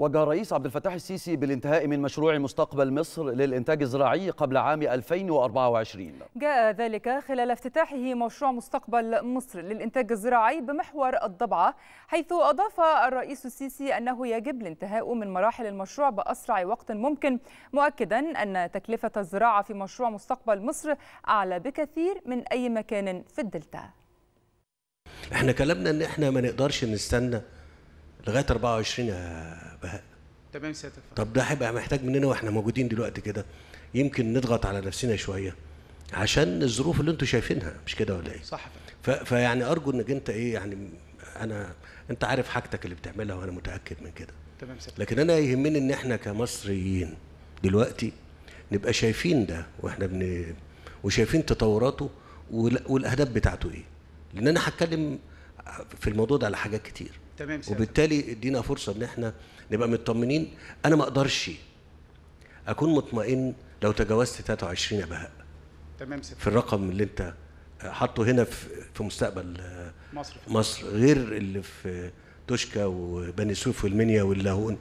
وجه الرئيس عبد الفتاح السيسي بالانتهاء من مشروع مستقبل مصر للإنتاج الزراعي قبل عام 2024 جاء ذلك خلال افتتاحه مشروع مستقبل مصر للإنتاج الزراعي بمحور الضبعة حيث أضاف الرئيس السيسي أنه يجب الانتهاء من مراحل المشروع بأسرع وقت ممكن مؤكدا أن تكلفة الزراعة في مشروع مستقبل مصر أعلى بكثير من أي مكان في الدلتا. إحنا كلامنا إن إحنا ما نقدرش نستنى لغاية 24 يا بهاء. تمام سيادة. طب ده هيبقى محتاج مننا وإحنا موجودين دلوقتي كده. يمكن نضغط على نفسنا شوية عشان الظروف اللي أنتوا شايفينها مش كده ولا إيه؟ صح. فيعني أرجو إنك أنت إيه يعني أنا أنت عارف حاجتك اللي بتعملها وأنا متأكد من كده. تمام لكن أنا يهمني إن إحنا كمصريين دلوقتي نبقى شايفين ده وإحنا بن وشايفين تطوراته وال... والأهداف بتاعته إيه. لأن أنا هتكلم في الموضوع ده على حاجات كتير. تمام وبالتالي ادينا فرصة ان إحنا نبقى مطمنين. أنا ما أقدرش اكون مطمئن لو تجاوزت 23 يا بهاء تمام سيادة. في الرقم اللي انت حاطه هنا في في مستقبل مصر. مصر غير اللي في توشكا وبني سويف والمنيا واللاهون.